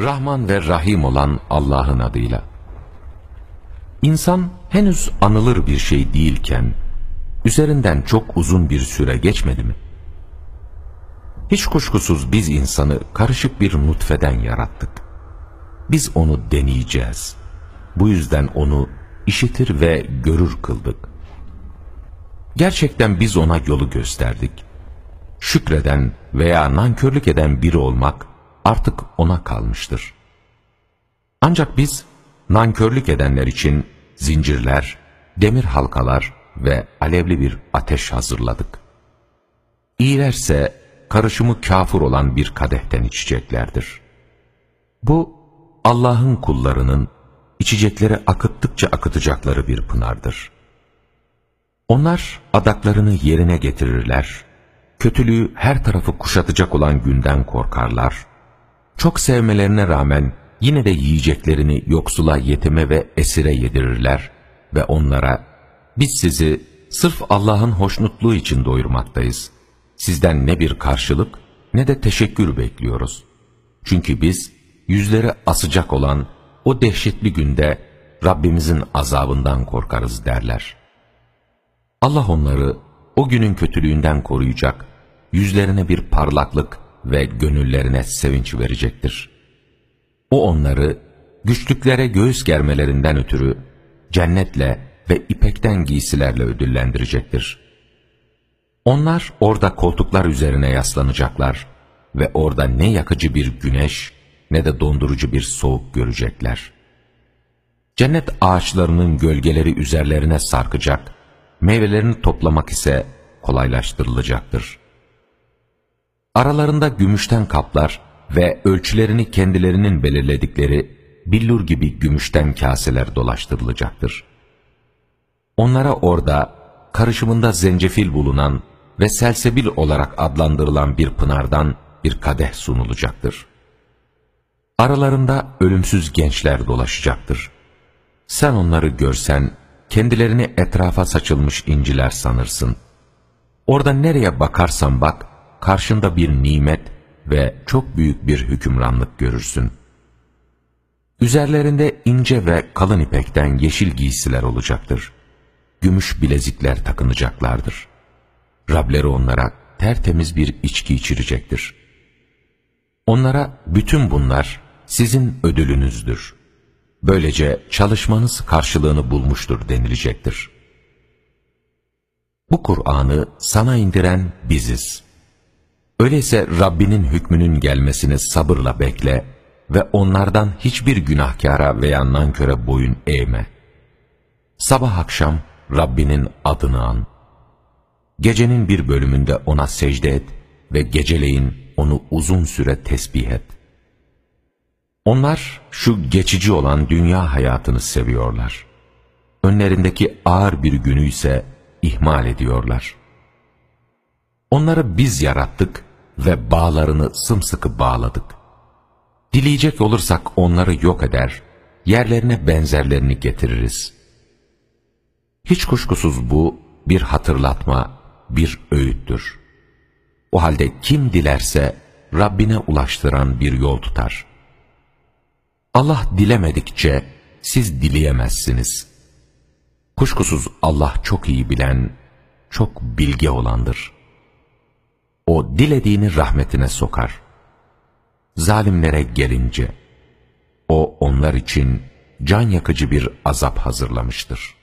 Rahman ve Rahim olan Allah'ın adıyla. İnsan henüz anılır bir şey değilken, üzerinden çok uzun bir süre geçmedi mi? Hiç kuşkusuz biz insanı karışık bir nutfeden yarattık. Biz onu deneyeceğiz. Bu yüzden onu işitir ve görür kıldık. Gerçekten biz ona yolu gösterdik. Şükreden veya nankörlük eden biri olmak artık ona kalmıştır. Ancak biz nankörlük edenler için zincirler, demir halkalar ve alevli bir ateş hazırladık. İyilerse karışımı kafur olan bir kadehten içeceklerdir. Bu Allah'ın kullarının içecekleri akıttıkça akıtacakları bir pınardır. Onlar adaklarını yerine getirirler, kötülüğü her tarafı kuşatacak olan günden korkarlar, çok sevmelerine rağmen yine de yiyeceklerini yoksula, yetime ve esire yedirirler ve onlara, biz sizi sırf Allah'ın hoşnutluğu için doyurmaktayız. Sizden ne bir karşılık ne de teşekkür bekliyoruz. Çünkü biz yüzleri asacak olan o dehşetli günde Rabbimizin azabından korkarız derler. Allah onları o günün kötülüğünden koruyacak, yüzlerine bir parlaklık ve gönüllerine sevinç verecektir. O onları güçlüklere göğüs germelerinden ötürü cennetle ve ipekten giysilerle ödüllendirecektir. Onlar orada koltuklar üzerine yaslanacaklar ve orada ne yakıcı bir güneş ne de dondurucu bir soğuk görecekler. Cennet ağaçlarının gölgeleri üzerlerine sarkacak, meyvelerini toplamak ise kolaylaştırılacaktır. Aralarında gümüşten kaplar ve ölçülerini kendilerinin belirledikleri billur gibi gümüşten kaseler dolaştırılacaktır. Onlara orada karışımında zencefil bulunan ve selsebil olarak adlandırılan bir pınardan bir kadeh sunulacaktır. Aralarında ölümsüz gençler dolaşacaktır. Sen onları görsen, kendilerini etrafa saçılmış inciler sanırsın. Orada nereye bakarsan bak, karşında bir nimet ve çok büyük bir hükümranlık görürsün. Üzerlerinde ince ve kalın ipekten yeşil giysiler olacaktır. Gümüş bilezikler takınacaklardır. Rableri onlara tertemiz bir içki içirecektir. Onlara bütün bunlar sizin ödülünüzdür. Böylece çalışmanız karşılığını bulmuştur denilecektir. Bu Kur'an'ı sana indiren biziz. Öyleyse Rabbinin hükmünün gelmesini sabırla bekle ve onlardan hiçbir günahkara veya nanköre boyun eğme. Sabah akşam Rabbinin adını an. Gecenin bir bölümünde ona secde et ve geceleyin onu uzun süre tesbih et. Onlar şu geçici olan dünya hayatını seviyorlar. Önlerindeki ağır bir günü ise ihmal ediyorlar. Onları biz yarattık ve bağlarını sımsıkı bağladık. Dileyecek olursak onları yok eder, yerlerine benzerlerini getiririz. Hiç kuşkusuz bu bir hatırlatma, bir öğüttür. O halde kim dilerse Rabbine ulaştıran bir yol tutar. Allah dilemedikçe siz dileyemezsiniz. Kuşkusuz Allah çok iyi bilen, çok bilge olandır. O dilediğini rahmetine sokar. Zalimlere gelince, O onlar için can yakıcı bir azap hazırlamıştır.